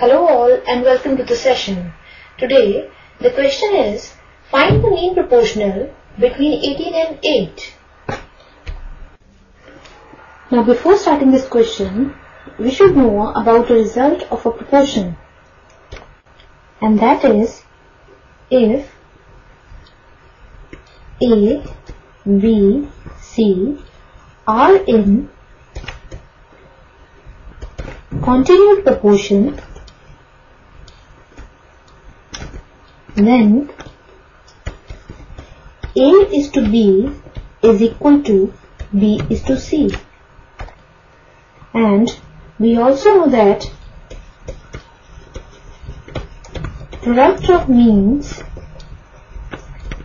Hello all and welcome to the session. Today the question is find the mean proportional between 18 and 8. Now before starting this question we should know about the result of a proportion and that is if A, B, C are in continued proportion then A is to B is equal to B is to C. And we also know that product of means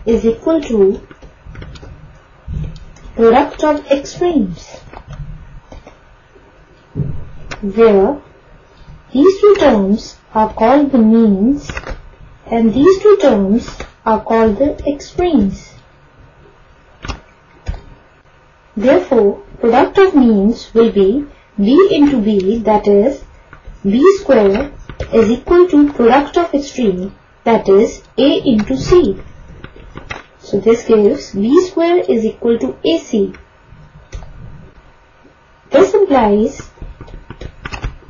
is equal to product of extremes. Where these two terms are called the means and these two terms are called the extremes. Therefore, product of means will be b into b that is b square is equal to product of extreme that is a into c. So this gives b square is equal to ac. This implies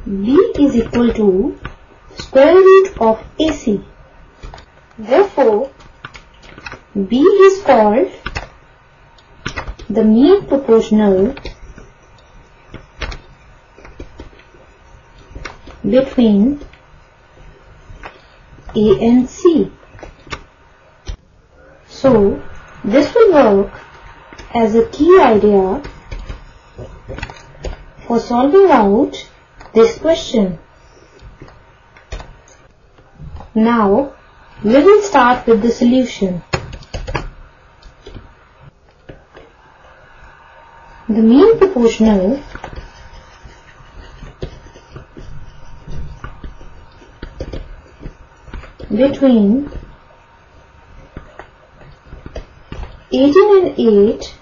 b is equal to square root of ac. Therefore, b is called the mean proportional between A and C. So, this will work as a key idea for solving out this question. Now, we will start with the solution. The mean proportional between 18 and 8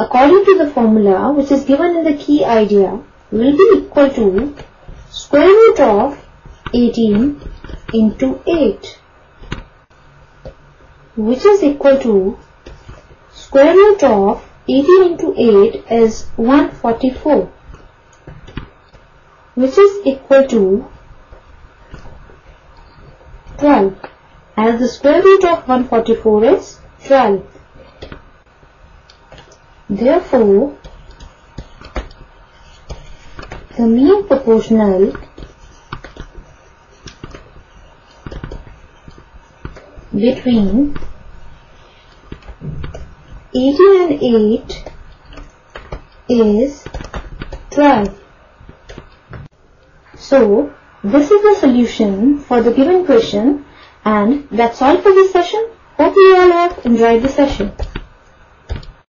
according to the formula which is given in the key idea will be equal to square root of 18 into 8 which is equal to square root of 18 into 8 is 144 which is equal to 12 as the square root of 144 is 12. Therefore, the mean proportional between 18 and 8 is 12. So, this is the solution for the given question and that's all for this session. Hope you all have enjoyed the session.